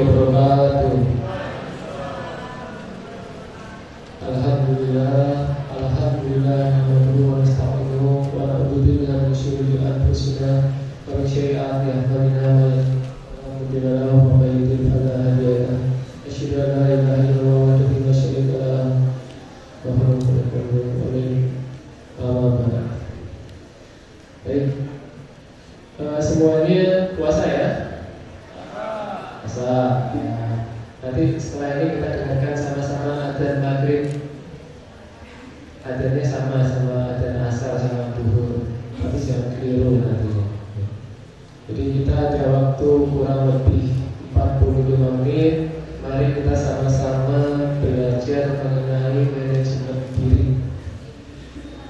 wabarakatuh. Alhamdulillah, alhamdulillah nahmaduhu wa nasta'inuhu wa na'udzu billahi min a'malina man yahdihillahu wa man yudlil fala hadiya lahu. Asyhadu an la ilaha illallah wahdahu la syarika lahu wa muhammadan rasulullah. Amma ba'd. Baik. Eh, semuanya puasa ya? Puasa. Ya. Nanti setelah ini kita dengarkan sama-sama adzan maghrib. Adzannya sama sama adzan asar sama duhur. Tapi jangan keliru nantinya. Jadi kita ada waktu kurang lebih 45 menit. Mari kita sama-sama belajar mengenai manajemen diri.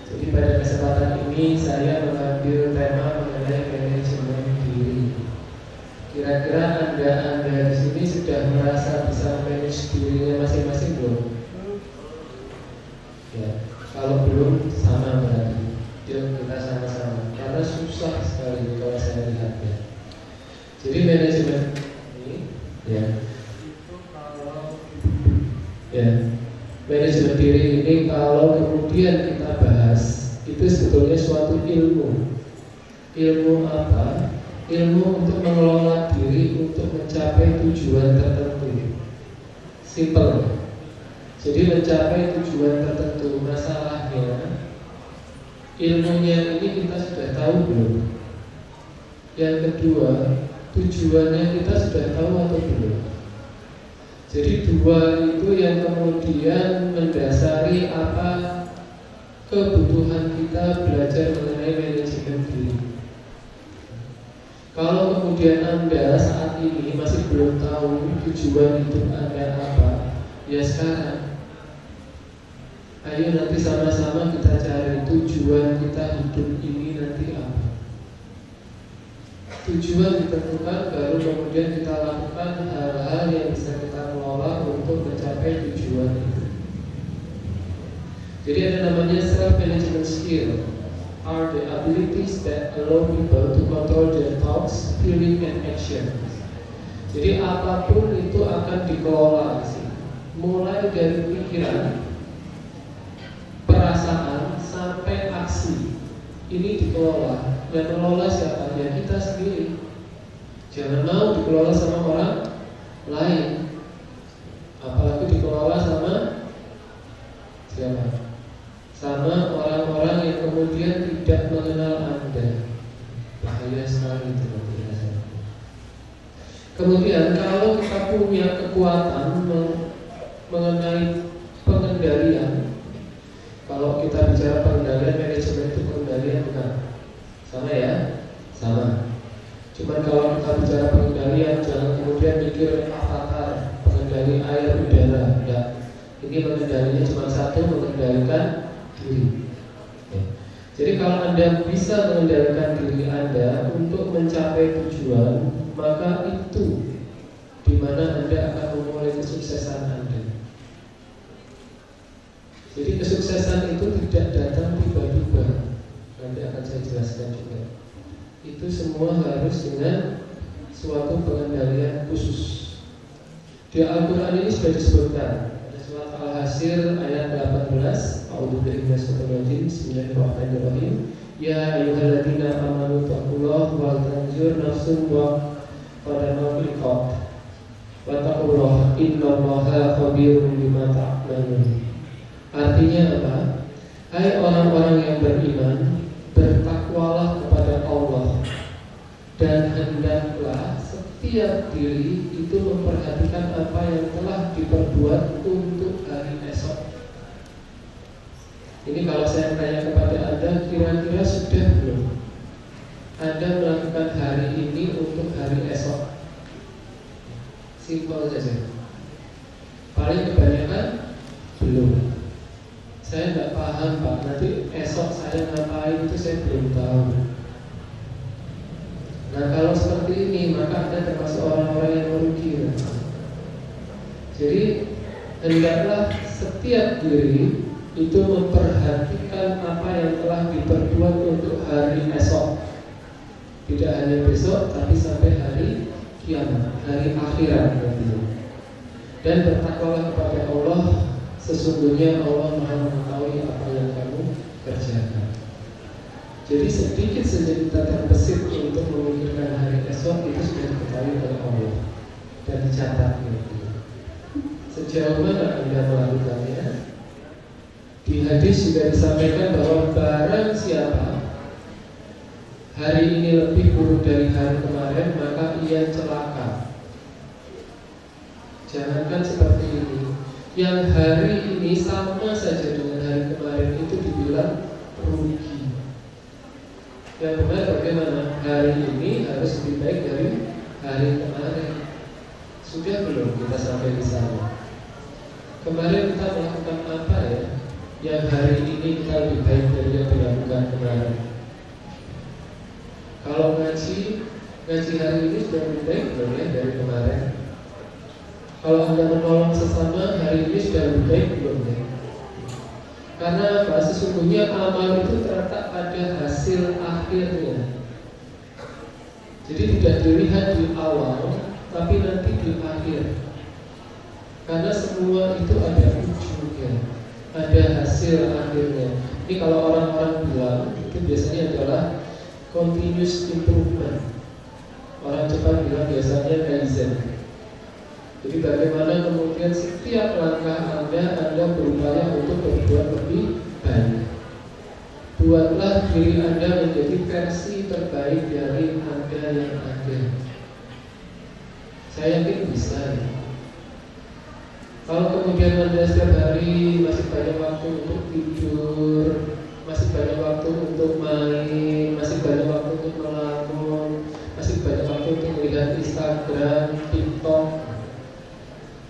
Jadi pada kesempatan ini saya mengambil tema mengenai manajemen diri. Kira-kira anda-anda di sini sudah merasa bisa manage dirinya masing-masing belum? Ya, kalau belum sama berarti. Yuk kita sama-sama. Karena susah sekali kalau saya lihat ya. Jadi manajemen ini, ya, ya, manajemen diri ini kalau kemudian kita bahas itu sebetulnya suatu ilmu. Ilmu apa? Ilmu untuk mengelola diri untuk mencapai tujuan tertentu. Simple. Jadi mencapai tujuan tertentu masalahnya ilmunya ini kita sudah tahu belum? Yang kedua, tujuannya kita sudah tahu atau belum? Jadi dua itu yang kemudian mendasari apa kebutuhan kita belajar mengenai manajemen diri. Kalau kemudian Anda saat ini masih belum tahu tujuan hidup Anda apa, ya sekarang Ayo nanti sama-sama kita cari tujuan kita hidup ini nanti apa. Tujuan ditentukan baru kemudian kita lakukan hal-hal yang bisa kita untuk mencapai tujuan itu. Jadi ada namanya self management skill are the abilities that allow people to control their thoughts, feeling, and actions. Jadi apa pun itu akan dikelola sih. Mulai dari pikiran, perasaan sampai aksi ini dikelola yang mengelola siapa ya kita sendiri jangan mau dikelola sama orang lain apalagi dikelola sama siapa? Sama orang-orang yang kemudian tidak mengenal anda. Bahaya sekali itu kemudian kalau kita punya kekuatan mengenai pengendalian kalau kita bicara pengendalian manajemen itu pengendalian bukan? Sama ya? Sama. Cuman kalau kita bicara pengendalian jangan kemudian mikir ini pengendalinya cuma satu mengendalikan diri. Ya. jadi kalau anda bisa mengendalikan diri anda untuk mencapai tujuan maka itu di mana anda akan memulai kesuksesan anda. Jadi kesuksesan itu tidak datang tiba-tiba. Nanti akan saya jelaskan juga. Itu semua harus dengan suatu pengendalian khusus. Di Al-Quran ini sudah disebutkan Al-Hasir ayat 18 A'udzubillahiminasyaitonirrajim. Bismillahirrahmanirrahim. Ya ayyuhalladzina amanu taqullah wal tanzur nafsun wa qadama fiqat Wa taqullah innallaha khabirun bima ta'malun. Artinya apa? Hai orang-orang yang beriman, bertakwalah kepada Allah dan hendaklah setiap diri itu memperhatikan apa yang telah diperbuat untuk hari esok. Ini kalau saya tanya kepada Anda, kira-kira sudah belum Anda melakukan hari ini untuk hari esok? Simpel saja. Paling kebanyakan belum saya nggak paham pak nanti esok saya ngapain itu saya belum tahu nah kalau seperti ini maka anda termasuk orang-orang yang merugi jadi hendaklah setiap diri itu memperhatikan apa yang telah diperbuat untuk hari esok tidak hanya besok tapi sampai hari kiamat hari akhirat nantinya. Dan bertakwalah kepada Allah, sesungguhnya Allah Maha mengetahui apa yang kamu kerjakan. Jadi sedikit saja kita terbesit untuk memikirkan hari esok itu sudah diketahui oleh Allah dan dicatat. Sejauh mana anda melakukannya? Di hadis juga disampaikan bahwa barang siapa hari ini lebih buruk dari hari kemarin maka ia celaka. Jangankan seperti ini, yang hari ini sama saja dengan hari kemarin itu dibilang rugi. Yang benar bagaimana? Hari ini harus lebih baik dari hari kemarin. Sudah belum kita sampai di sana? Kemarin kita melakukan apa ya? yang hari ini kita lebih baik dari yang dilakukan kemarin. Kalau ngaji, ngaji hari ini sudah lebih baik belum ya dari kemarin. Kalau anda menolong sesama hari ini sudah lebih baik belum ya? Karena apa? Sesungguhnya amal itu terletak pada hasil akhirnya. Jadi tidak dilihat di awal, tapi nanti di akhir. Karena semua itu ada ujungnya ada hasil akhirnya. Ini kalau orang-orang bilang itu biasanya adalah continuous improvement. Orang cepat bilang biasanya kaizen. Jadi bagaimana kemudian setiap langkah Anda Anda berupaya untuk berbuat lebih baik. Buatlah diri Anda menjadi versi terbaik dari Anda yang ada. Saya yakin bisa ya. Kalau kemudian Anda setiap hari masih banyak waktu untuk tidur, masih banyak waktu untuk main, masih banyak waktu untuk melamun, masih banyak waktu untuk melihat Instagram, TikTok,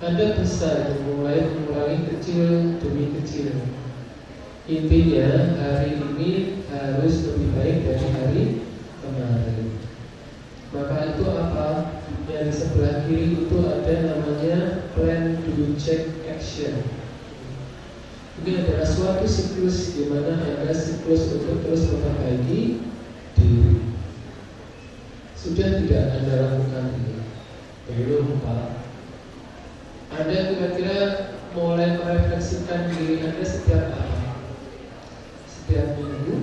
Anda bisa mulai mengurangi kecil demi kecil. Intinya hari ini harus lebih baik dari hari kemarin. Maka itu apa? Yang di sebelah kiri itu ada namanya plan do check action. Ini adalah suatu siklus di mana ada siklus untuk terus memperbaiki diri. Sudah tidak Anda lakukan ini? Belum Pak. Anda kira-kira mulai merefleksikan diri Anda setiap apa? Setiap minggu,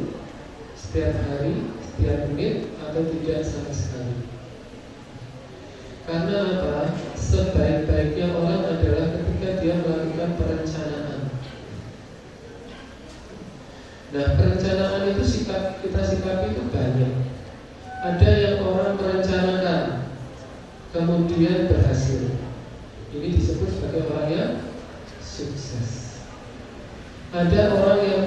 setiap hari, setiap menit, atau tidak sama sekali. Karena apa? Sebaik-baiknya orang adalah ketika dia melakukan perencanaan. Nah, perencanaan itu sikap kita sikap itu banyak. Ada yang orang merencanakan, kemudian berhasil. Ini disebut sebagai orang yang sukses. Ada orang yang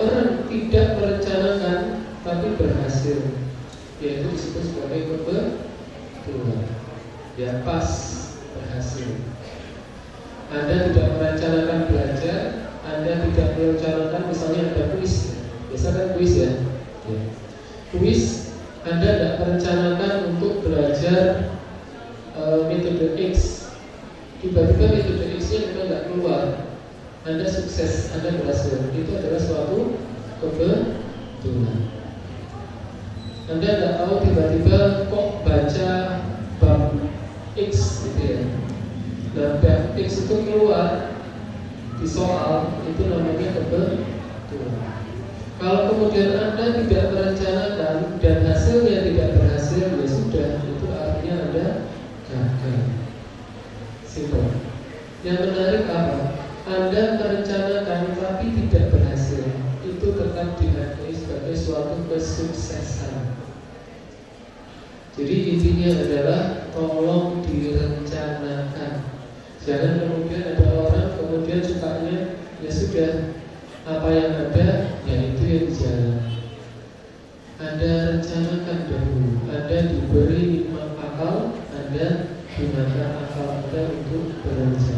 tidak merencanakan tapi berhasil. Yaitu disebut sebagai kebetulan ya pas berhasil. Anda tidak merencanakan belajar Anda tidak merencanakan misalnya ada kuis. Biasa kan kuis ya, ya. kuis Anda tidak merencanakan untuk belajar uh, metode X. Tiba-tiba metode X-nya tidak keluar Anda sukses, Anda berhasil itu adalah suatu kebetulan anda nggak tahu tiba-tiba kok baca bab X gitu ya. Dan bab X itu keluar di soal itu namanya kebetulan. Kalau kemudian Anda tidak merencanakan dan hasilnya tidak berhasil, ya sudah, itu artinya Anda gagal. Simpel. Yang menarik apa? Anda merencanakan tapi tidak berhasil, itu tetap dihargai sebagai suatu kesuksesan. Jadi intinya adalah tolong direncanakan. Jangan kemudian ada orang kemudian sukanya ya sudah apa yang ada ya itu yang jalan. Anda rencanakan dahulu. Anda diberi nikmat akal, Anda gunakan akal Anda untuk berencana.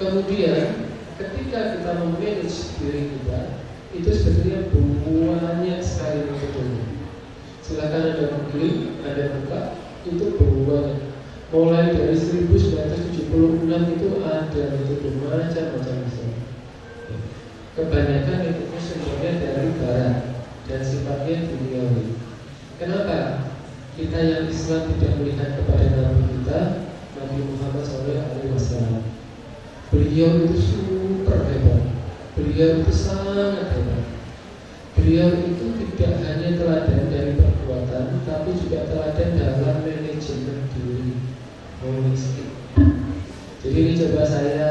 Kemudian ketika kita memanage diri kita, itu sebetulnya banyak sekali metode silakan ada googling, ada buka, itu berubah. Mulai dari 1976 itu ada itu macam-macam Kebanyakan itu sumbernya dari barat dan sifatnya duniawi. Kenapa? kita yang Islam tidak melihat kepada Nabi kita Nabi Muhammad SAW beliau itu super hebat beliau itu sangat hebat beliau itu tidak hanya teladan dari perbuatan tapi juga teladan dalam manajemen diri holistik jadi ini coba saya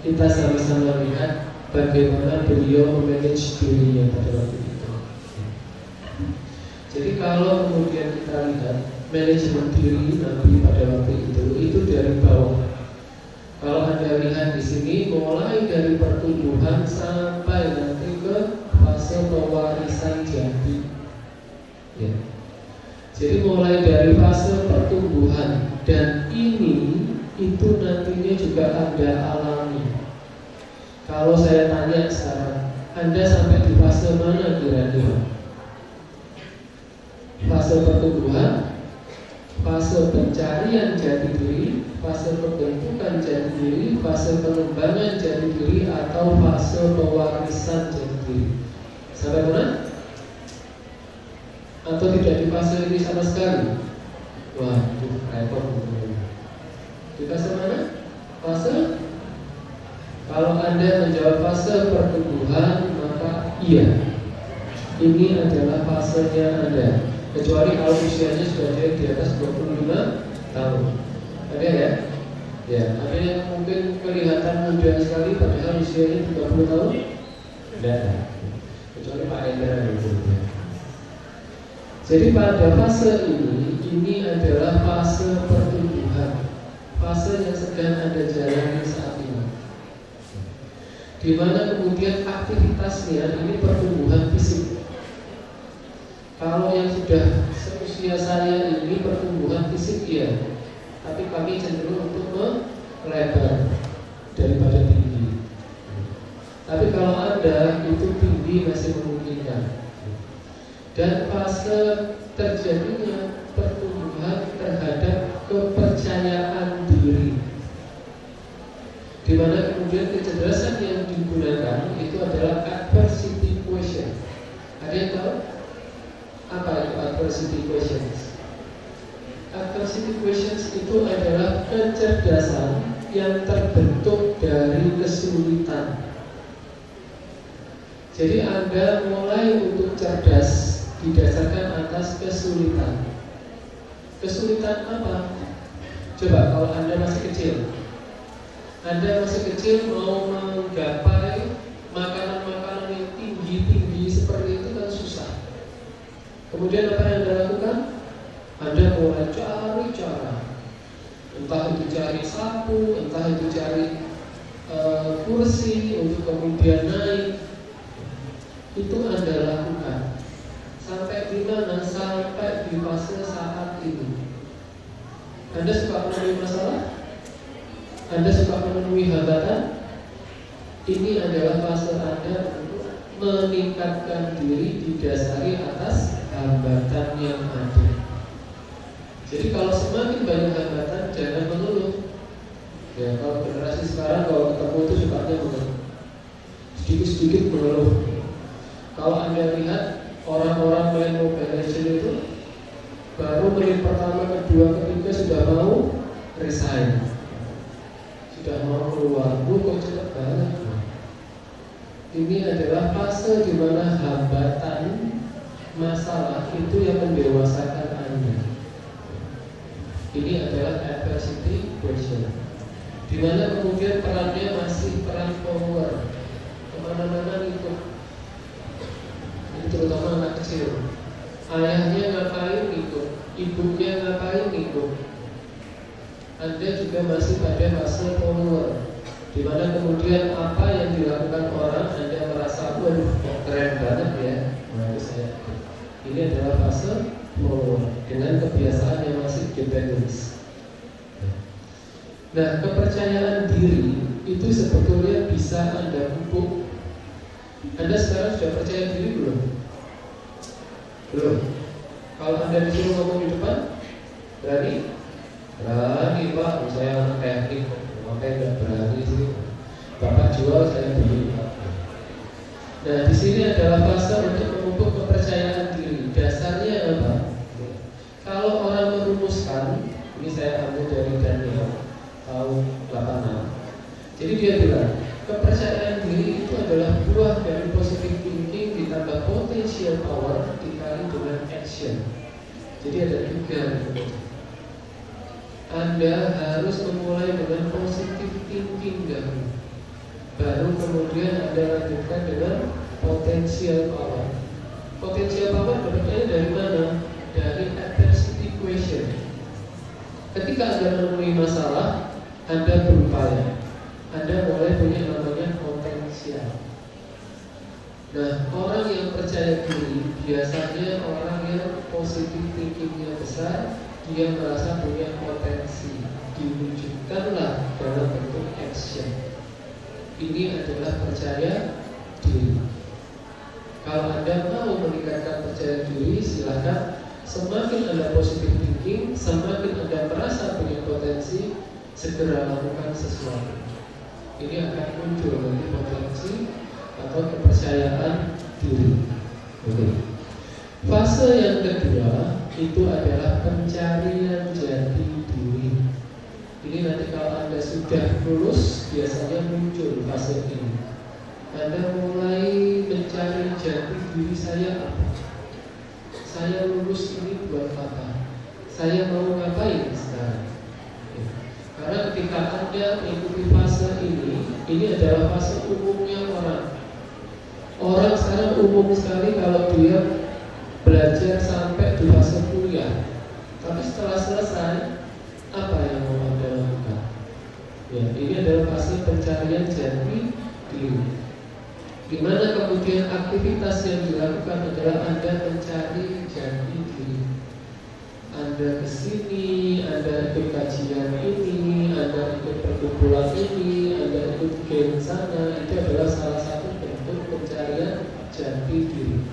kita sama-sama lihat bagaimana beliau memanage dirinya pada waktu itu. Jadi kalau kemudian kita lihat manajemen diri Nabi pada waktu itu itu dari bawah. Kalau anda lihat di sini mulai dari pertumbuhan sampai nanti ke fase pewarisan jadi. Ya. Jadi mulai dari fase pertumbuhan dan ini itu nantinya juga ada alami. Kalau saya tanya sekarang, Anda sampai di fase mana kira-kira? Fase pertumbuhan, fase pencarian jati diri, fase pembentukan jati diri, fase pengembangan jati diri, atau fase pewarisan jati diri. Sampai mana? Atau tidak di fase ini sama sekali? Wah, itu repot. Di fase mana? Fase Kalau Anda menjawab fase pertumbuhan Maka iya Ini adalah fasenya Anda Kecuali kalau usianya sudah di atas 25 tahun Ada ya? Ya, ada yang mungkin kelihatan muda sekali Padahal usianya 30 tahun Tidak Kecuali Pak Endra itu Jadi pada fase ini Ini adalah fase pertumbuhan fase yang sedang Anda jalani saat ini. Di mana kemudian aktivitasnya ini pertumbuhan fisik. Kalau yang sudah seusia saya ini pertumbuhan fisik ya, tapi kami cenderung untuk melebar daripada tinggi. Tapi kalau Anda itu tinggi masih memungkinkan. Dan fase terjadinya pertumbuhan terhadap kepercayaan diri di mana kemudian kecerdasan yang digunakan itu adalah adversity question ada yang tahu apa itu adversity questions adversity questions itu adalah kecerdasan yang terbentuk dari kesulitan jadi Anda mulai untuk cerdas didasarkan atas kesulitan Kesulitan apa? Coba kalau Anda masih kecil Anda masih kecil mau menggapai makanan-makanan yang tinggi-tinggi seperti itu kan susah Kemudian apa yang Anda lakukan? Anda mulai cari Entah itu cari sapu, entah itu cari uh, kursi untuk kemudian naik Itu Anda lakukan Sampai di mana? Sampai di fase saat ini anda suka menemui masalah? Anda suka menemui hambatan? Ini adalah fase Anda untuk meningkatkan diri didasari atas hambatan yang ada. Jadi kalau semakin banyak hambatan, jangan mengeluh. Ya, kalau generasi sekarang kalau ketemu itu sukanya mengeluh. Sedikit-sedikit mengeluh. Kalau Anda lihat orang-orang main Mobile Legends itu baru menit pertama, kedua, ketiga sudah mau resign, sudah mau keluar. Bu, kok cepat banget? Ini adalah fase di mana hambatan masalah itu yang mendewasakan Anda. Ini adalah adversity question. Di mana kemudian perannya masih peran power, ke mana-mana ikut. Ini terutama anak kecil. Ayahnya ngapain ikut Ibunya ngapain ikut Anda juga masih pada fase follower di mana kemudian apa yang dilakukan orang Anda merasa waduh keren banget ya Nah saya. Ini adalah fase Dengan kebiasaan yang masih dependence Nah kepercayaan diri Itu sebetulnya bisa Anda pupuk Anda sekarang sudah percaya diri belum? Belum. Kalau anda disuruh ngomong di depan, berani? Berani pak, saya anak teknik, makanya nggak berani sih. Bapak jual, saya beli. Nah di sini adalah fase untuk memupuk kepercayaan Dasarnya apa? Kalau orang merumuskan, ini saya ambil dari Daniel tahun 86. Jadi dia bilang, kepercayaan diri itu adalah buah dari positive thinking ditambah potential power dikali dengan action. Jadi ada tiga. Anda harus memulai dengan positive thinking dahulu. Baru kemudian Anda lanjutkan dengan potential power. Potential power dapatnya dari mana? Dari adversity equation. Ketika Anda menemui masalah, Anda berupaya anda mulai punya namanya potensial. Nah, orang yang percaya diri biasanya orang yang positif thinkingnya besar, dia merasa punya potensi, diwujudkanlah dalam bentuk action. Ini adalah percaya diri. Kalau Anda mau meningkatkan percaya diri, silahkan semakin Anda positif thinking, semakin Anda merasa punya potensi, segera lakukan sesuatu ini akan muncul nanti potensi atau kepercayaan diri. Oke. Fase yang kedua itu adalah pencarian jati diri. Ini nanti kalau anda sudah lulus biasanya muncul fase ini. Anda mulai mencari jati diri saya apa? Saya lulus ini buat apa? Saya mau ngapain sekarang? Karena ketika Anda mengikuti fase ini, ini adalah fase umumnya orang. Orang sekarang umum sekali kalau dia belajar sampai di fase kuliah. Tapi setelah selesai, apa yang mau Anda lakukan? Ya, ini adalah fase pencarian jati diri. Di mana kemudian aktivitas yang dilakukan adalah Anda mencari jati diri. Anda ke sini, Anda ikut kajian ini, Anda ikut perkumpulan ini, Anda ikut game sana, itu adalah salah satu bentuk pencarian jati diri.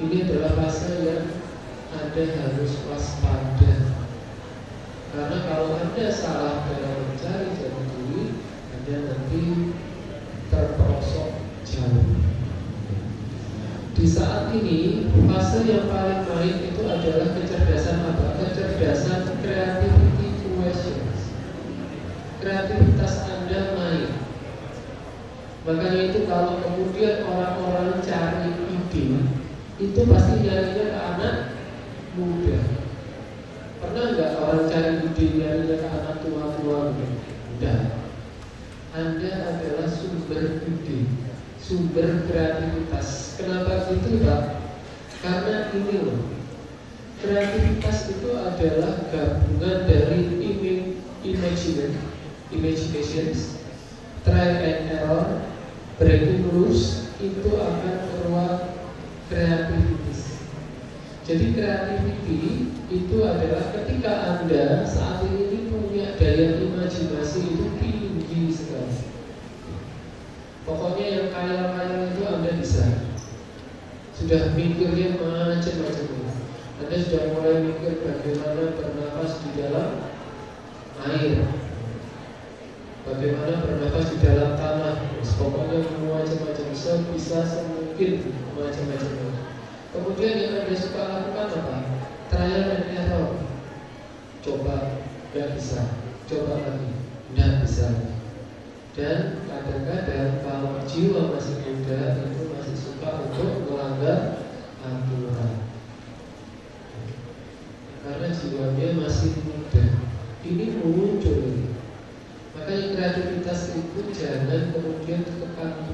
Ini adalah fase yang Anda harus waspada. Karena kalau Anda salah dalam mencari jati diri, Anda nanti terperosok jauh. Di saat ini fase yang paling baik itu adalah kecerdasan apa? Kecerdasan creativity questions. Kreativitas Anda main. Makanya itu kalau kemudian orang-orang cari ide, itu pasti nyarinya ke anak muda. Pernah nggak orang cari ide nyarinya ke anak tua-tua? Tidak. Anda adalah sumber ide sumber kreativitas. Pak? Karena ini loh, kreativitas itu adalah gabungan dari imagination, imaginations, try and error, breaking rules itu akan keluar kreativitas. Jadi kreativiti itu adalah ketika Anda saat ini punya daya imajinasi itu tinggi sekali. Pokoknya yang kaya-kaya itu Anda bisa Sudah mikirnya macam-macam. Anda sudah mulai mikir bagaimana bernafas di dalam air. Bagaimana bernafas di dalam tanah. Pokoknya macam-macam. Sebisa semungkin macam-macam. Kemudian yang Anda suka lakukan apa? Trial and error. Coba, gak bisa. Coba lagi, gak bisa dan kadang-kadang kalau jiwa masih muda itu masih suka untuk melanggar aturan. Karena jiwanya masih muda. Ini muncul. Makanya kreativitas itu jangan kemudian tekan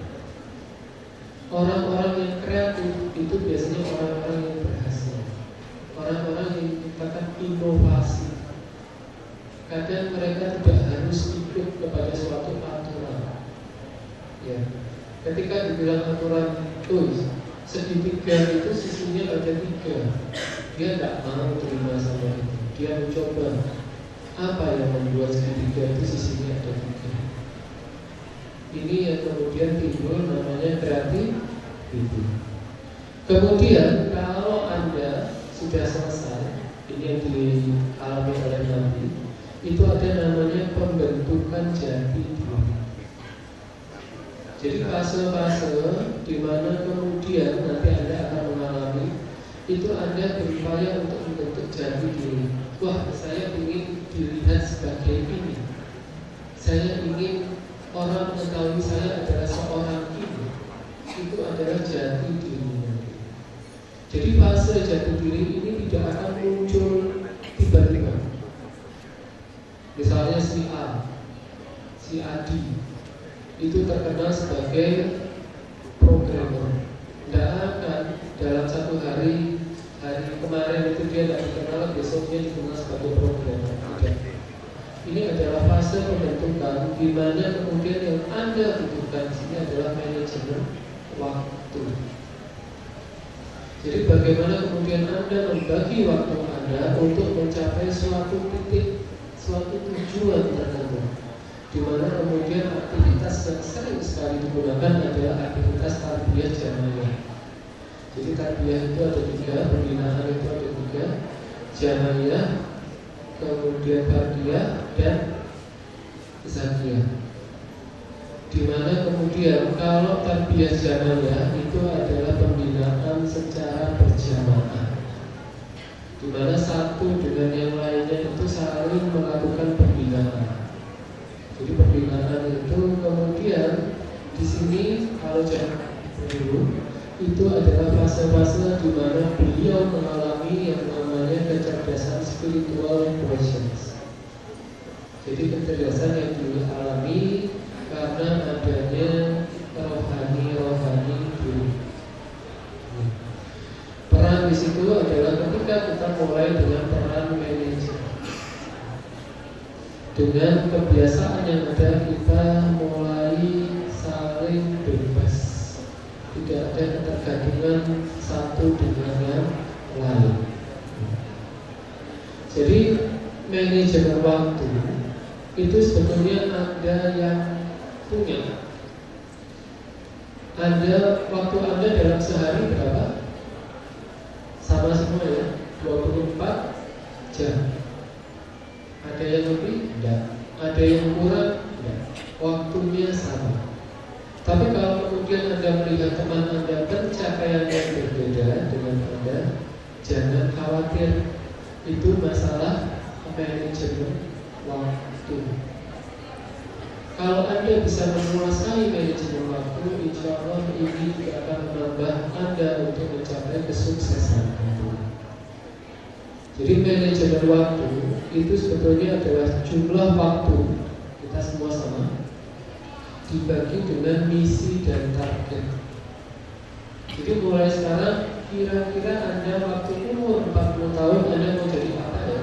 orang-orang yang kreatif itu biasanya orang-orang yang berhasil. Orang-orang yang dikatakan inovasi. Kadang mereka tidak harus ikut kepada suatu. Ya, ketika dibilang aturan itu segitiga itu sisinya ada tiga, dia tidak mau terima sama itu. Dia mencoba apa yang membuat segitiga itu sisinya ada tiga. Ini yang kemudian timbul namanya kreatif itu. Kemudian kalau anda sudah selesai, ini yang dialami oleh Nabi, itu ada namanya pembentukan jati diri. Jadi fase-fase di mana kemudian nanti Anda akan mengalami itu Anda berupaya untuk membentuk jati diri. Wah, saya ingin dilihat sebagai ini. Saya ingin orang mengetahui saya adalah seorang ini. Itu adalah jati diri. Jadi fase jati diri ini tidak akan muncul tiba-tiba. Misalnya si A, si Adi, itu terkenal sebagai programmer. Tidak akan dalam satu hari hari kemarin itu dia tidak dikenal, besoknya dikenal sebagai programmer. Tidak. Ini adalah fase pembentukan di mana kemudian yang anda butuhkan sini adalah manajemen waktu. Jadi bagaimana kemudian anda membagi waktu anda untuk mencapai suatu titik, suatu tujuan tertentu di mana kemudian aktivitas yang sering sekali digunakan adalah aktivitas tarbiyah jamaah. Jadi tarbiyah itu ada tiga, pembinaan itu ada tiga, jamaah, kemudian tarbiyah dan zakiyah. Di mana kemudian kalau tarbiyah jamaah itu adalah pembinaan secara berjamaah di mana satu dengan yang lainnya itu saling melakukan pembinaan. Jadi pembinaan itu kemudian di sini kalau jangan dulu itu adalah fase-fase di mana beliau mengalami yang namanya kecerdasan spiritual questions. Jadi kecerdasan yang dialami karena adanya rohani-rohani dulu. Peran di situ adalah ketika kita mulai dengan peran manajer dengan kebiasaan yang ada kita mulai saling bebas. Tidak ada ketergantungan satu dengan yang lain. Jadi manajemen waktu itu sebetulnya ada yang punya. Anda waktu Anda dalam sehari berapa? Sama semua ya 24 jam ada yang lebih? Tidak. Ada yang kurang? Tidak. Waktunya sama. Tapi kalau kemudian Anda melihat teman Anda pencapaian yang berbeda dengan Anda, jangan khawatir. Itu masalah manajemen waktu. Kalau Anda bisa menguasai manajemen waktu, insya Allah ini juga akan menambah Anda untuk mencapai kesuksesan. Jadi manajemen waktu itu sebetulnya adalah jumlah waktu kita semua sama dibagi dengan misi dan target. Jadi mulai sekarang kira-kira Anda waktu umur 40 tahun Anda mau jadi apa ya?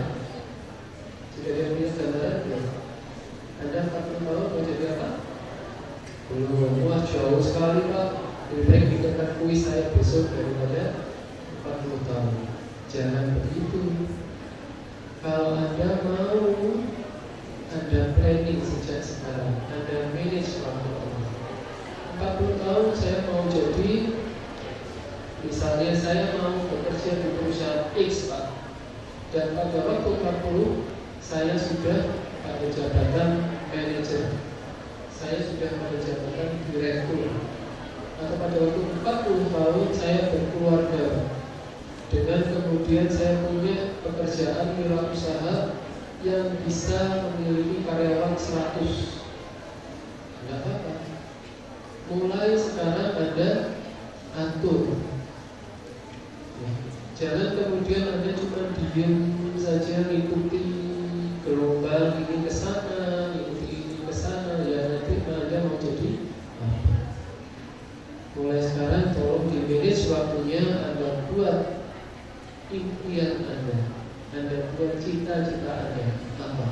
Sudah ada punya gambaran ya? Anda 40 tahun mau jadi apa? Belum, wah jauh sekali Pak Lebih baik kita kuis saya besok daripada 40 tahun Jangan begitu. Anda mau Anda planning sejak sekarang, Anda manage waktu Anda. 40 tahun saya mau jadi Misalnya saya mau bekerja di perusahaan X Pak. Dan pada waktu 40 Saya sudah pada jabatan manajer Saya sudah pada jabatan direktur. Atau pada waktu 40 tahun saya berkeluarga. Dengan kemudian saya punya pekerjaan wirausaha yang bisa memiliki karyawan 100 Tidak apa-apa Mulai sekarang Anda atur ya. Jangan kemudian Anda cuma diam saja mengikuti gelombang ini ke sana, ikuti ini ke sana, ya nanti Anda mau jadi? Mulai sekarang tolong di waktunya Anda buat impian Anda Anda buat cita-cita Anda apa?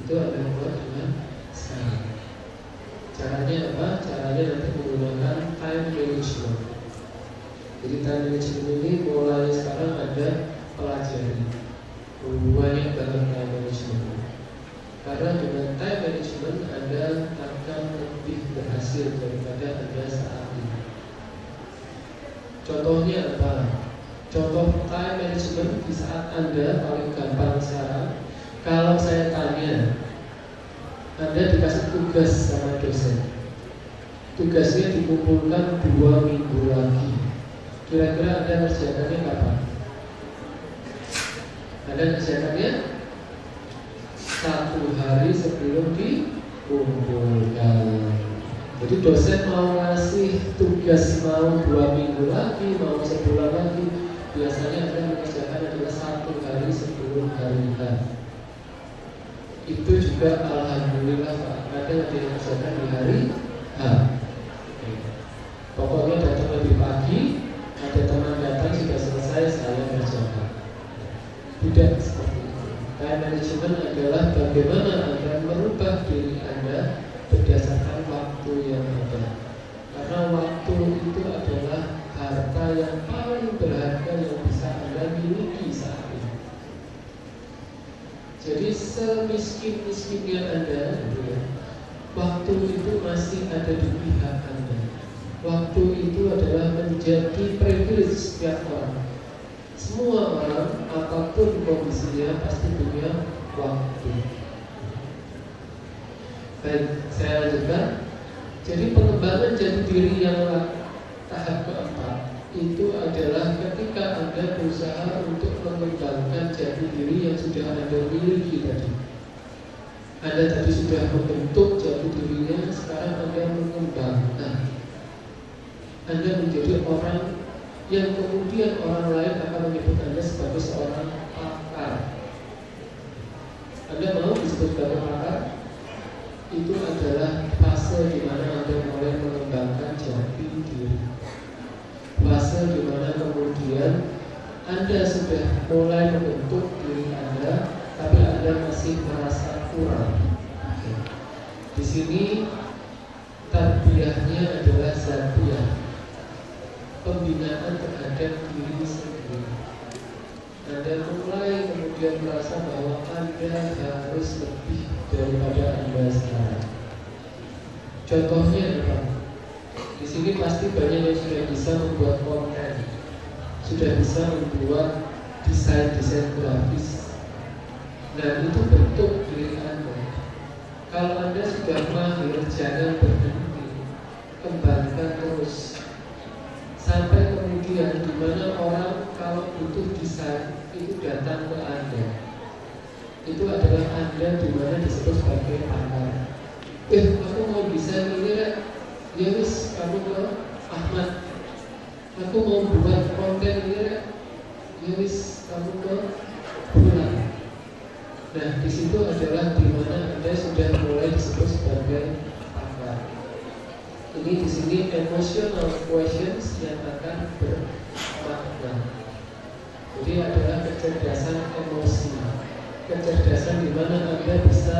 Itu Anda buat dengan sekarang Caranya apa? Caranya nanti menggunakan time management Jadi time management ini mulai sekarang ada pelajari Banyak banget time management Karena dengan time management Anda akan lebih berhasil daripada Anda saat ini Contohnya apa? Contoh time management di saat Anda paling gampang sekarang Kalau saya tanya Anda dikasih tugas sama dosen Tugasnya dikumpulkan dua minggu lagi Kira-kira Anda kerjakannya kapan? Anda kerjakannya satu hari sebelum dikumpulkan. Jadi dosen mau ngasih tugas mau dua minggu lagi, mau sebulan lagi, biasanya Anda mengerjakan adalah satu hari sebelum hari. Itu juga alhamdulillah Pak. Kadang mengerjakan di hari H. Pokoknya datang lebih pagi, ada teman datang sudah selesai, saya kerjakan. Tidak seperti itu. Time management adalah bagaimana Anda merubah diri Anda berdasarkan waktu yang ada. Karena waktu itu adalah harta yang paling berharga yang bisa Anda miliki saat ini. Jadi semiskin-miskinnya Anda, ya, waktu itu masih ada di pihak Anda. Waktu itu adalah menjadi privilege setiap orang. Semua orang, apa pun kondisinya, pasti punya waktu. Baik, saya lanjutkan. Jadi pengembangan jati diri yang tahap keempat itu adalah ketika Anda berusaha untuk mengembangkan jati diri yang sudah Anda miliki tadi. Anda tadi sudah membentuk jati dirinya, sekarang Anda mengembangkan. Anda menjadi orang yang kemudian orang lain akan menyebut Anda sebagai seorang pakar. Anda mau disebut sebagai pakar? itu adalah fase di mana Anda mulai mengembangkan jati diri. Fase di mana kemudian Anda sudah mulai membentuk diri Anda, tapi Anda masih merasa kurang. Di sini tarbiyahnya adalah zatiyah, pembinaan terhadap diri sendiri. Anda mulai kemudian merasa bahwa Anda harus lebih daripada Anda sekarang. Contohnya apa? Di sini pasti banyak yang sudah bisa membuat konten, sudah bisa membuat desain-desain grafis. Dan itu bentuk diri Anda. Kalau Anda sudah mahir, jangan berhenti, kembangkan terus. Sampai kemudian di mana orang kalau butuh desain itu datang ke Anda itu adalah anda di mana disebut sebagai pakar. Eh, aku mau bisa ini ya, ya wis kamu ke Ahmad. Aku mau buat konten ini ya, ya wis kamu ke. Nah, di situ adalah di mana anda sudah mulai disebut sebagai pakar. Ini di sini emotional questions yang akan bermakna. Jadi adalah kecerdasan emosi kecerdasan di mana Anda bisa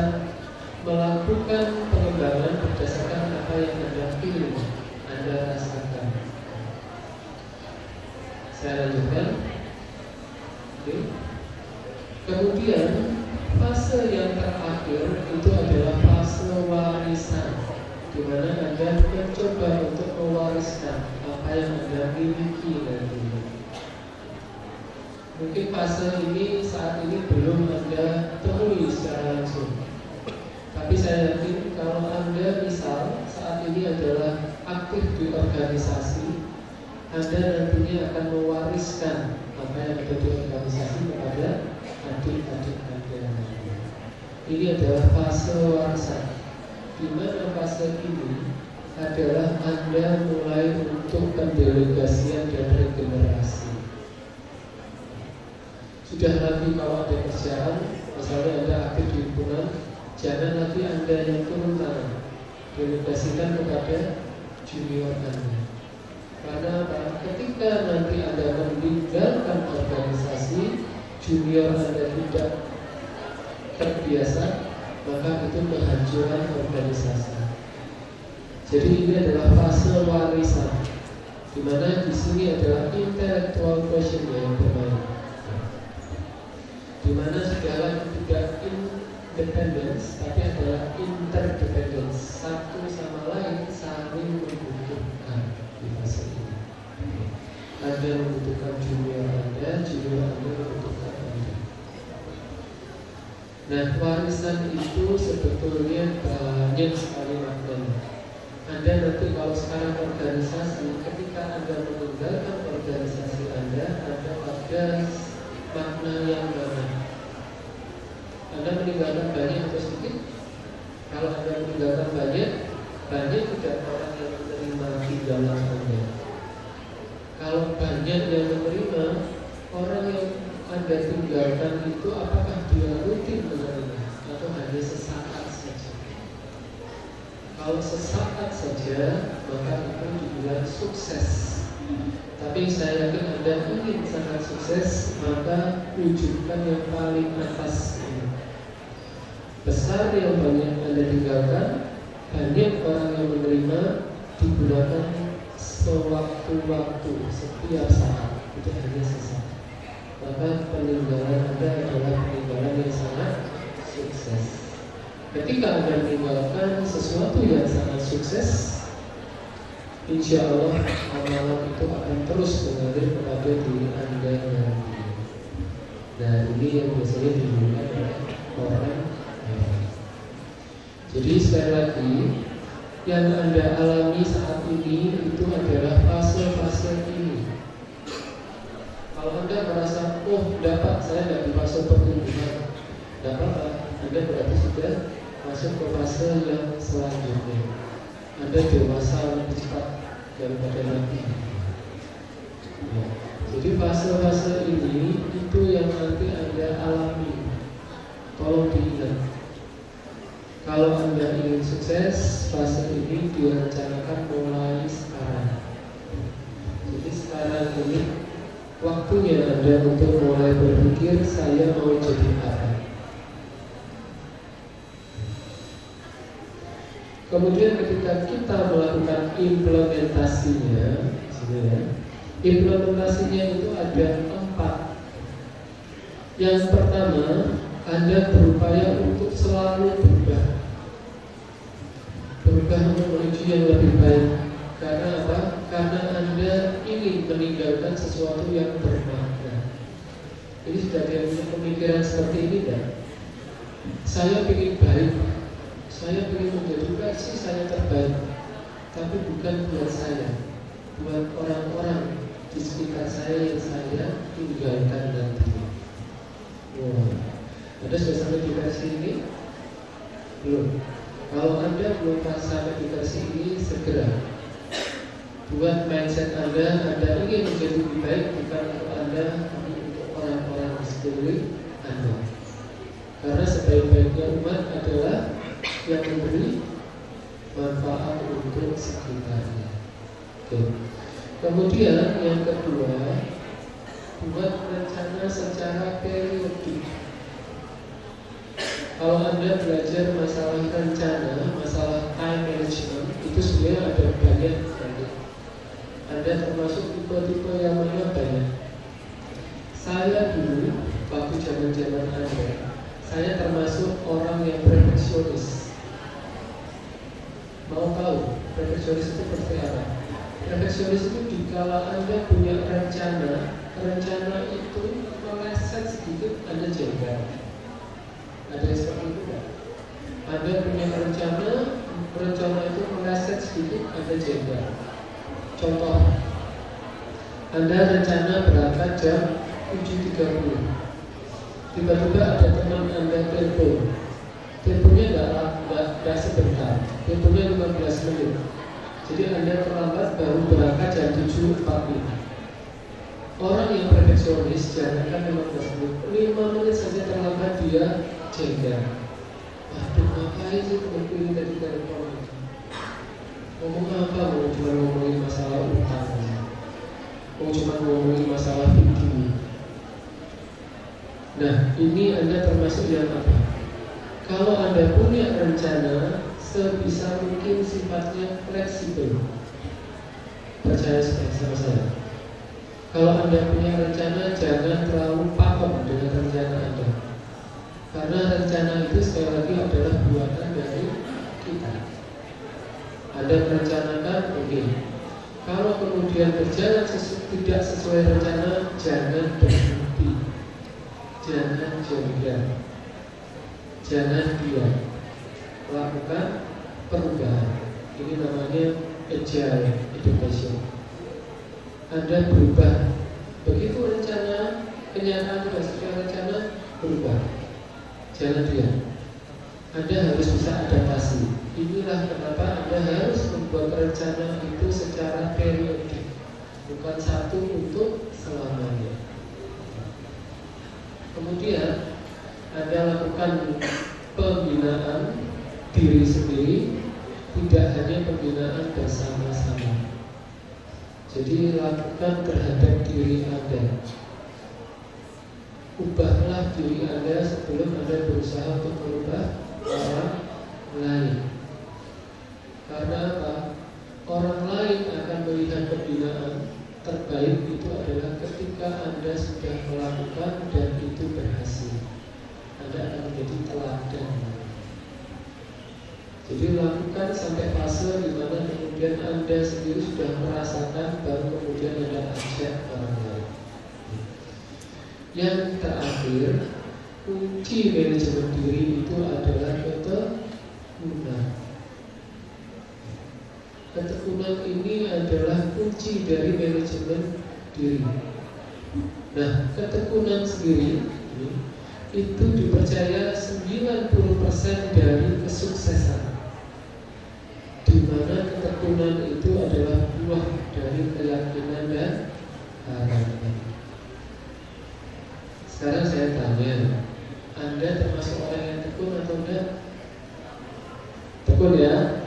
melakukan pengembangan berdasarkan apa yang Anda pilih, Anda rasakan. Saya lanjutkan. Oke. Kemudian fase yang terakhir itu adalah fase warisan, di mana Anda mencoba untuk mewariskan apa yang Anda miliki nantinya. Mungkin fase ini saat ini belum Anda temui secara langsung. Tapi saya yakin kalau Anda misal saat ini adalah aktif di organisasi, Anda nantinya akan mewariskan apa yang ada di organisasi kepada adik-adik. Ini adalah fase warisan. Di mana fase ini adalah Anda mulai untuk pendelegasian dan regenerasi sudah lagi kalau ada kerjaan misalnya anda aktif di himpunan jangan lagi anda yang turun tangan delegasikan kepada junior anda karena apa? ketika nanti anda meninggalkan organisasi junior anda tidak terbiasa maka itu kehancuran organisasi. Jadi ini adalah fase warisan di mana di sini adalah intellectual question yang bermain. Di mana segala tidak independence tapi adalah interdependence. Satu sama lain saling membutuhkan di fase ini. Anda membutuhkan junior Anda junior Nah warisan itu sebetulnya banyak sekali maknanya Anda nanti kalau sekarang organisasi Ketika Anda meninggalkan organisasi Anda Anda ada makna yang mana Anda meninggalkan banyak atau sedikit? Kalau Anda meninggalkan banyak Banyak tidak orang yang menerima dalam Anda. Kalau banyak yang menerima Orang yang anda tinggalkan itu apakah dia rutin menerima atau hanya sesaat saja? Kalau sesaat saja, maka itu dibilang sukses. Tapi saya yakin Anda ingin sangat sukses, maka wujudkan yang paling atas ini. Besar yang banyak Anda tinggalkan, banyak orang yang menerima, digunakan sewaktu-waktu, setiap saat, itu hanya sesaat. Maka peninggalan Anda adalah peninggalan yang sangat sukses. Ketika Anda meninggalkan sesuatu yang sangat sukses, insya Allah amalan itu akan terus mengalir kepada diri anda nanti. Nah ini yang biasanya dimulai oleh orang Jadi sekali lagi yang anda alami saat ini itu adalah fase-fase ini. Merasa, oh dapat saya dari fase pertumbuhan, dapat anda berarti sudah masuk ke fase yang selanjutnya. Anda dewasa lebih cepat daripada nanti. Ya. Jadi fase-fase ini itu yang nanti Anda alami. Tolong diingat. Kalau Anda ingin sukses, fase ini direncanakan mulai sekarang. Jadi sekarang ini waktunya Anda untuk mulai berpikir saya mau jadi apa. Kemudian ketika kita melakukan implementasinya, ya, implementasinya itu ada empat. Yang pertama, Anda berupaya untuk selalu berubah, berubah menuju yang lebih baik. Karena apa? Karena Anda ingin meninggalkan sesuatu yang bermakna. Ini sudah ada yang pemikiran seperti ini kan? Saya ingin baik, saya ingin menjadi saya terbaik Tapi bukan buat saya Buat orang-orang di sekitar saya yang saya tinggalkan nanti wow. Ada sudah sampai di versi ini? Belum Kalau Anda belum sampai di versi ini, segera Buat mindset Anda, Anda ingin menjadi lebih baik Bukan untuk Anda, tapi untuk orang-orang di sekeliling Anda Karena sebaik-baiknya umat adalah yang memberi manfaat untuk sekitarnya. Oke. Kemudian yang kedua, buat rencana secara periodik. Kalau Anda belajar masalah rencana, masalah time management, itu sebenarnya ada banyak. Anda termasuk tipe-tipe yang mana banyak. Saya dulu waktu zaman-zaman Anda, saya termasuk orang yang perfeksionis mau tahu perfeksionis itu seperti apa? Perfeksionis itu dikala Anda punya rencana, rencana itu meleset sedikit Anda jaga. Ada yang seperti itu kan? Anda punya rencana, rencana itu meleset sedikit Anda jaga. Contoh, Anda rencana berangkat jam 7.30 Tiba-tiba ada teman Anda telepon. Temponya tidak sebentar. Temponya 15 menit. Jadi Anda terlambat baru berangkat jam 7.45 Orang yang perfeksionis jangankan 15 menit. 5 menit saja terlambat dia jengkel. Waduh ngapain sih temanku tadi telepon Ngomong apa mau cuma ngomongin masalah utang Mau cuma ngomongin masalah video Nah ini Anda termasuk yang apa? Kalau Anda punya rencana, sebisa mungkin sifatnya fleksibel. Percaya sama saya. Kalau Anda punya rencana, jangan terlalu paham dengan rencana Anda. Karena rencana itu sekali lagi adalah buatan dari kita. Anda merencanakan. Okay. Kalau kemudian berjalan sesu tidak sesuai rencana, jangan berhenti. Jangan jengkel jangan diam lakukan perubahan ini namanya agile education anda berubah begitu rencana kenyataan sudah sesuai rencana berubah jangan diam Anda harus bisa adaptasi. Inilah kenapa Anda harus membuat rencana itu secara periodik, bukan satu untuk selamanya. Kemudian Anda lakukan pembinaan diri sendiri, tidak hanya pembinaan bersama-sama. Jadi lakukan terhadap diri Anda. Ubahlah diri Anda sebelum Anda berusaha untuk merubah orang lain. Karena apa? Orang lain akan melihat pembinaan terbaik itu adalah ketika Anda sudah melakukan dan itu berhasil. Anda akan menjadi teladan. Jadi lakukan sampai fase di mana kemudian Anda sendiri sudah merasakan baru kemudian Anda ajak orang lain. Yang terakhir, kunci manajemen diri itu adalah ketekunan. Ketekunan ini adalah kunci dari manajemen diri. Nah, ketekunan sendiri itu dipercaya 90% dari kesuksesan. Di mana ketekunan itu adalah buah dari keyakinan dan harapan. Sekarang saya tanya, Anda termasuk orang yang tekun atau enggak? Tekun ya?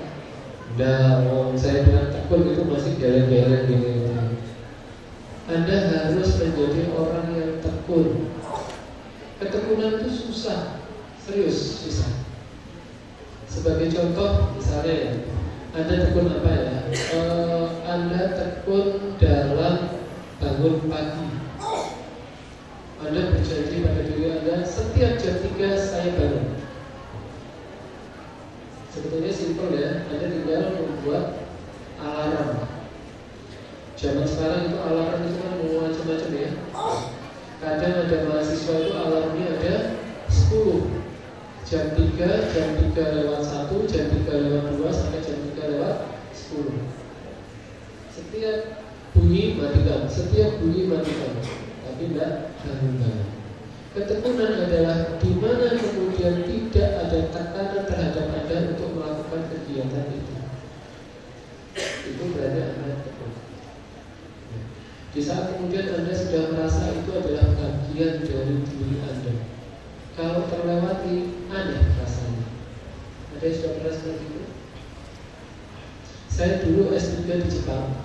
Nah, saya bilang tekun itu masih jalan-jalan gini. Anda harus menjadi orang yang tekun. Ketekunan itu susah, serius susah. Sebagai contoh, misalnya ya, Anda tekun apa ya? E, anda tekun dalam bangun pagi. Anda berjanji pada diri Anda setiap jam 3 saya bangun. Sebetulnya simpel ya, Anda tinggal membuat alarm. Zaman sekarang itu alarm itu kan macam-macam ya. Kadang ada mahasiswa itu alarmnya ada 10 Jam 3, jam 3 lewat 1, jam 3 lewat 2, sampai jam 3 lewat 10 Setiap bunyi matikan, setiap bunyi matikan Tapi tidak bangun Ketekunan adalah di mana kemudian tidak ada tekanan terhadap Anda untuk melakukan kegiatan itu. Itu berarti Anda tekun. Di saat kemudian Anda sudah merasa itu adalah bagian dari diri Anda. Kalau terlewati, aneh rasanya. Ada yang sudah pernah seperti itu? Saya dulu S3 di Jepang.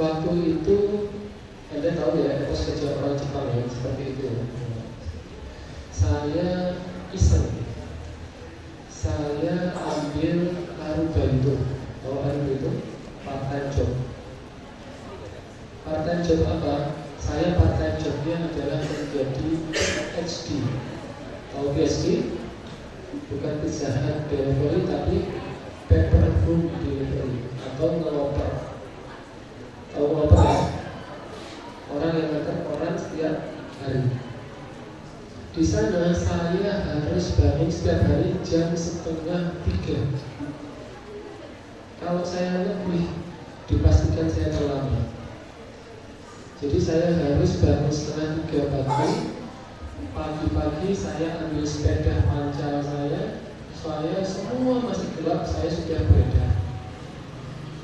Waktu itu anda tahu ya, etos kerja orang Jepang ya, seperti itu. Saya iseng. Saya ambil arubanito. Tahu arubanito? Part-time job. Part-time job apa? Saya part-time jobnya adalah menjadi HD. Tahu PhD? Bukan Hut delivery, tapi paper food delivery atau ngeloper. Tahu ngeloper ya? Orang yang ngantar koran setiap hari. Di sana saya harus bangun setiap hari jam setengah tiga. Kalau saya lebih, dipastikan saya terlambat. Jadi saya harus bangun setengah tiga pagi. Pagi-pagi saya ambil sepeda pancal saya. Saya semua masih gelap, saya sudah beredar.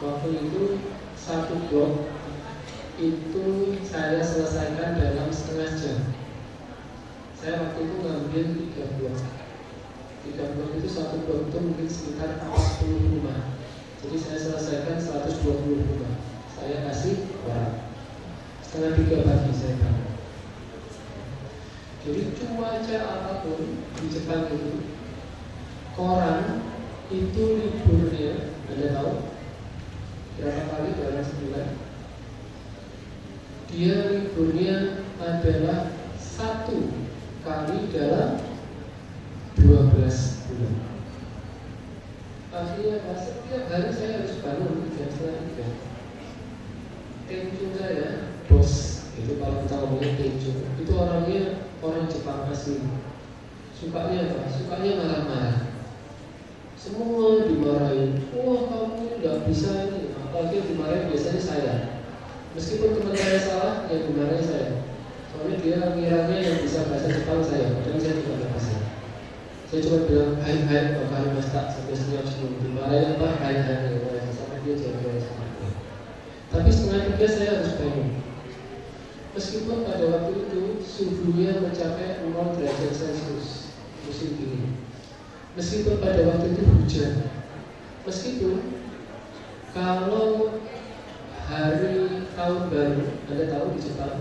Waktu itu satu blok itu saya selesaikan dalam setengah jam. Saya waktu itu ngambil tiga blok. Tiga blok itu satu blok itu mungkin sekitar 40 rumah. Jadi saya selesaikan 120 rumah. Saya kasih orang. Setengah tiga pagi saya bangun. Jadi cuaca apa pun di Jepang itu koran itu liburnya, Anda tahu berapa kali dalam sebulan? Dia liburnya adalah satu kali dalam 12 bulan. Artinya apa? Setiap hari saya harus bangun jam setengah tiga. Tenju saya, bos, itu kalau kita ngomongin Tenju, itu orangnya orang Jepang asli. Sukanya apa? Sukanya marah-marah. Semua dimarahin. Wah kamu nggak bisa ini. Apalagi dimarahin biasanya saya Meskipun teman saya salah, yang dimarahi saya. Soalnya dia ngiranya yang bisa bahasa Jepang saya, padahal saya tidak bisa. Saya cuma bilang hai hai kalau mas tak sampai senyum senyum. Dimarahin apa hai hai sampai dia jaga Tapi setengah tiga saya harus bangun. Meskipun pada waktu itu suhunya mencapai 0 derajat Celcius musim dingin. Meskipun pada waktu itu hujan. Meskipun kalau hari tahun baru, Anda tahu di Jepang,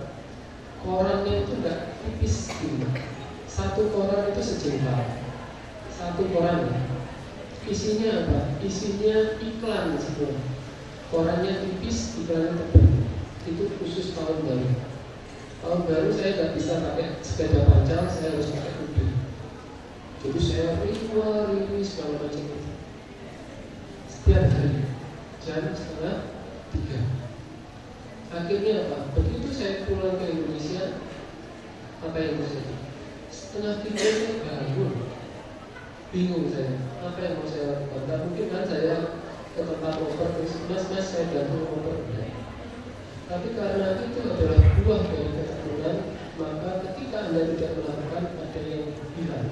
korannya itu enggak tipis gini. Satu koran itu sejengkal. Satu koran. Isinya apa? Isinya iklan semua. Korannya tipis, iklannya tebal. Itu khusus tahun baru. Tahun baru saya nggak bisa pakai sepeda pancal, saya harus pakai kuda. Jadi saya riwa, riwi segala macam itu. Setiap hari jam setengah tiga. Akhirnya apa? Begitu saya pulang ke Indonesia, apa yang terjadi? Setengah tiga saya bangun, bingung saya. Apa yang mau saya lakukan? Gak mungkin kan saya ke tempat oper mas mas saya bantu oper. Tapi karena itu adalah buah dari ketekunan, maka ketika anda tidak melakukan ada yang hilang.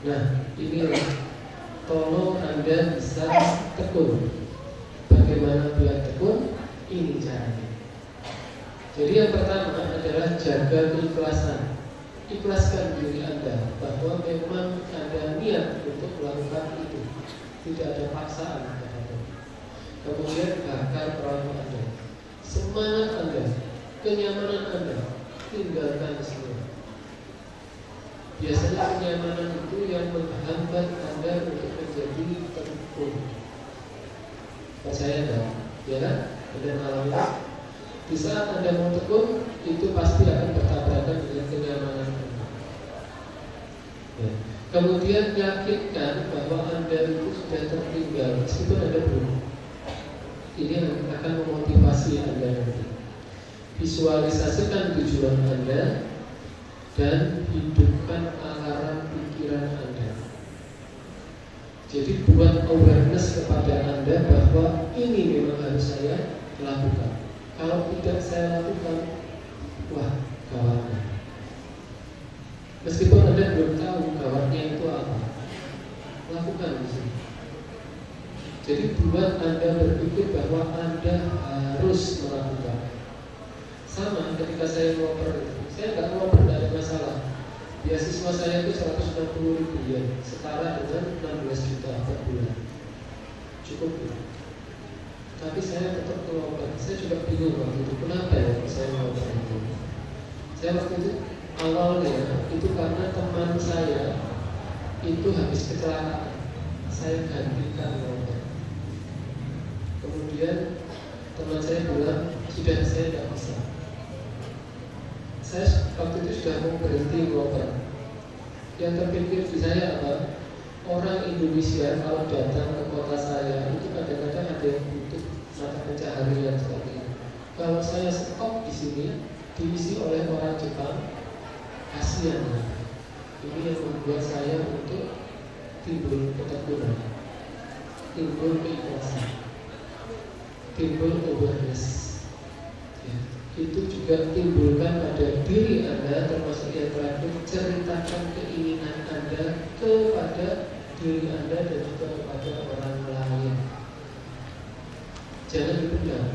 Nah, ini tolong anda bisa tekun. Bagaimana biar tekun? Ini caranya. Jadi yang pertama adalah jaga keikhlasan. Ikhlaskan diri anda bahwa memang ada niat untuk melakukan itu. Tidak ada paksaan Kemudian bakar perahu anda, semangat anda, kenyamanan anda, tinggalkan semua. Biasanya kenyamanan itu yang menghambat anda untuk menjadi tekun. Percaya enggak? Ya kan? Anda mengalami di saat Anda mau tekun, itu pasti akan bertabrakan dengan kenyamanan. Ya. Kemudian yakinkan bahwa Anda itu sudah tertinggal meskipun Anda belum. Ini akan memotivasi Anda nanti. Visualisasikan tujuan Anda dan hidupkan alarm pikiran Anda. Jadi buat awareness kepada Anda bahwa ini memang harus saya lakukan. Kalau tidak saya lakukan, wah gawatnya. Meskipun Anda belum tahu gawatnya itu apa, lakukan di sini. Jadi buat Anda berpikir bahwa Anda harus melakukan. Sama ketika saya ngoper saya nggak ngoper ada masalah. Beasiswa saya itu 160 ribu ya, setara dengan 16 juta per bulan. Cukup ya. Tapi saya tetap ngeloper. Saya juga bingung waktu itu, kenapa ya saya ngoper itu. Saya waktu itu awalnya itu karena teman saya itu habis kecelakaan. Saya gantikan ngoper. Kemudian teman saya bilang, sudah saya tidak bisa saya waktu itu sudah mau berhenti ngoper. Yang terpikir di saya apa? Orang Indonesia kalau datang ke kota saya itu kadang-kadang ada yang butuh mata pencaharian seperti ini. Kalau saya stop di sini diisi oleh orang Jepang, kasihan. Ini yang membuat saya untuk timbul ketekunan, timbul keikhlasan, timbul awareness itu juga timbulkan pada diri Anda termasuk yang terakhir ceritakan keinginan Anda kepada diri Anda dan juga kepada orang lain. Jangan dipendam.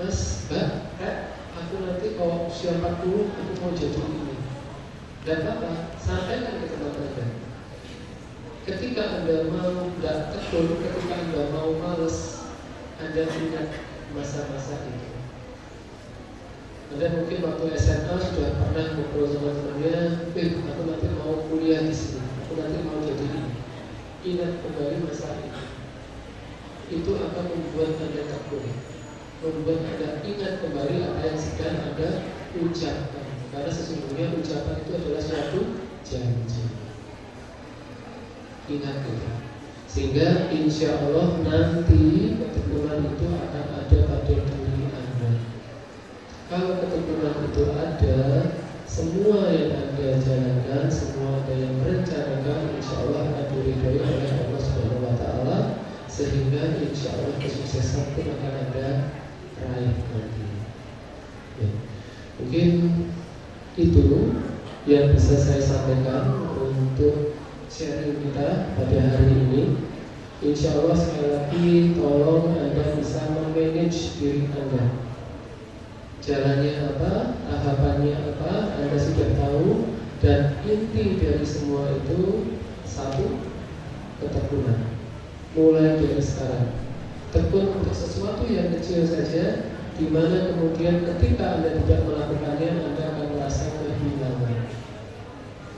Mas, Mbak, eh, aku nanti kalau usia 40 aku mau jadi ini. Dan apa? Sampaikan ke teman Anda. Ketika Anda mau tidak tekun, ketika Anda mau males, Anda ingat masa-masa itu. Anda mungkin waktu SMA sudah pernah ngobrol sama temannya, eh aku nanti mau kuliah di sini, aku nanti mau jadi ini. Ingat kembali masa itu. Itu akan membuat Anda takut, membuat Anda ingat kembali apa yang sedang Anda ucapkan. Karena sesungguhnya ucapan itu adalah suatu janji. Ingat itu. Sehingga insya Allah nanti ketekunan itu akan ada pada diri kalau ketekunan itu ada, semua yang anda jalankan, semua ada yang merencanakan, insya Allah akan diridhoi oleh Allah Subhanahu Wa Taala, sehingga insya Allah kesuksesan pun akan ada raih nanti. Ya. Mungkin itu yang bisa saya sampaikan untuk sharing kita pada hari ini. Insya Allah sekali lagi tolong Anda bisa memanage diri Anda. Jalannya apa, tahapannya apa, Anda sudah tahu dan inti dari semua itu satu ketekunan. Mulai dari sekarang, tekun untuk sesuatu yang kecil saja, di mana kemudian ketika Anda tidak melakukannya, Anda akan merasa kehilangan.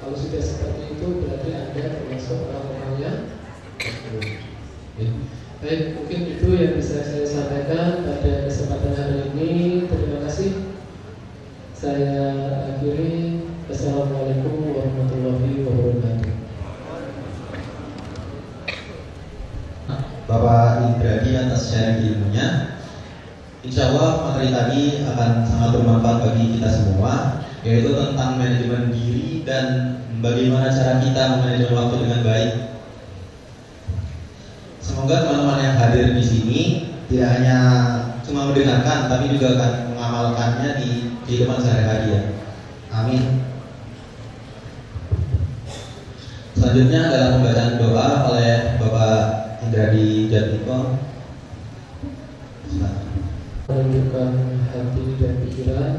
Kalau sudah seperti itu, berarti Anda termasuk orang-orang yang Ya. Baik, mungkin itu yang bisa saya sampaikan pada kesempatan hari ini. Terima kasih. Saya akhiri. Assalamualaikum warahmatullahi wabarakatuh. Bapak Indradi atas sharing ilmunya. Insya Allah materi tadi akan sangat bermanfaat bagi kita semua, yaitu tentang manajemen diri dan bagaimana cara kita memanajemen waktu dengan baik Semoga teman-teman yang hadir di sini tidak hanya cuma mendengarkan, tapi juga akan mengamalkannya di kehidupan sehari-hari ya. Amin. Selanjutnya adalah pembacaan doa oleh Bapak Indradi Jatmiko. Menunjukkan hati dan pikiran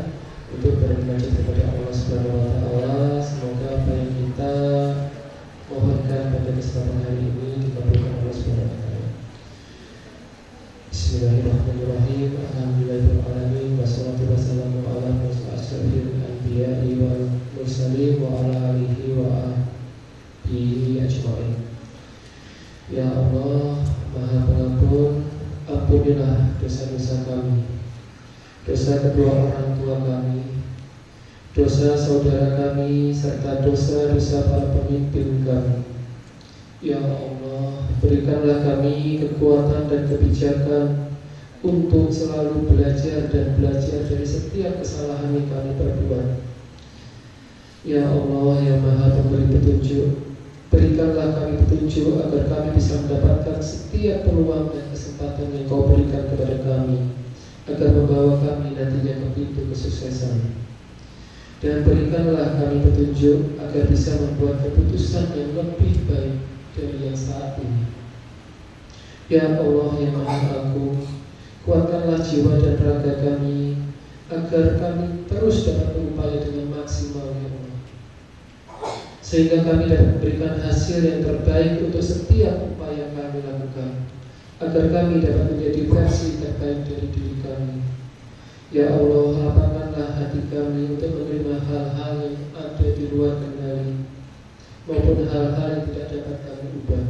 untuk bermunajat kepada Allah Subhanahu Wa Taala. Semoga apa yang kita mohonkan pada kesempatan hari ini dikabulkan Allah Subhanahu Wa Taala. Bismillahirrahmanirrahim Alhamdulillahirrahmanirrahim Wassalatu wassalamu ala asyrafil anbiya'i wal mursalin Wa ahlihi ajma'in Ya Allah Maha pengampun Ampunilah dosa-dosa kami Dosa kedua orang tua kami Dosa saudara kami Serta dosa-dosa para pemimpin kami Ya Allah, berikanlah kami kekuatan dan kebijakan untuk selalu belajar dan belajar dari setiap kesalahan yang kami perbuat. Ya Allah, yang Maha Pemberi petunjuk, berikanlah kami petunjuk agar kami bisa mendapatkan setiap peluang dan kesempatan yang Kau berikan kepada kami, agar membawa kami nantinya ke pintu kesuksesan. Dan berikanlah kami petunjuk agar bisa membuat keputusan yang lebih baik dari yang saat ini. Ya Allah yang Maha Agung, kuatkanlah jiwa dan raga kami agar kami terus dapat berupaya dengan maksimal ya Allah. Sehingga kami dapat memberikan hasil yang terbaik untuk setiap upaya kami lakukan agar kami dapat menjadi versi terbaik dari diri kami. Ya Allah, lapangkanlah hati kami untuk menerima hal-hal yang ada di luar kendali maupun hal-hal yang tidak dapat kami ubah.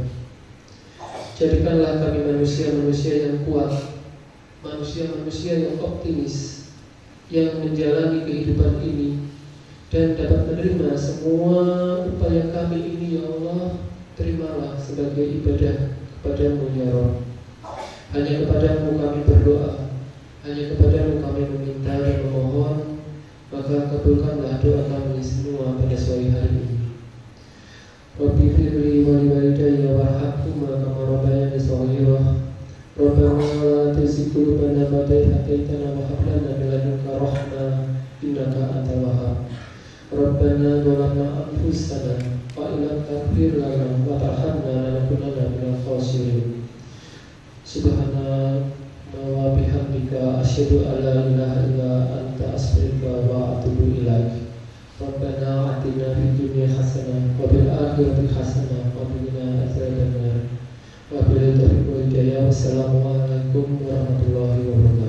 Jadikanlah kami manusia-manusia yang kuat, manusia-manusia yang optimis, yang menjalani kehidupan ini dan dapat menerima semua upaya kami ini ya Allah terimalah sebagai ibadah kepadamu ya Rabb hanya kepadamu kami berdoa hanya kepadamu kami meminta dan memohon maka kabulkanlah doa kami semua pada sore hari ini. Rabbi firli wa liwalidayya warhamhuma kama rabbayani shaghira Tuzigh qulubana ba'da idh hadaytana wa hab lana min ladunka rahmah innaka antal wahhab. Rabbana dhalamna anfusana wa illam taghfir lana wa tarhamna lanakunanna minal khasirin. Subhana wa bihamdika asyhadu an la ilaha anta astaghfiruka wa atubu ilaik. Rabbana atina fid dunya hasanah wa fil akhirati hasanah. Wa billahi taufiq wal hidayah. Wassalamualaikum warahmatullahi wabarakatuh.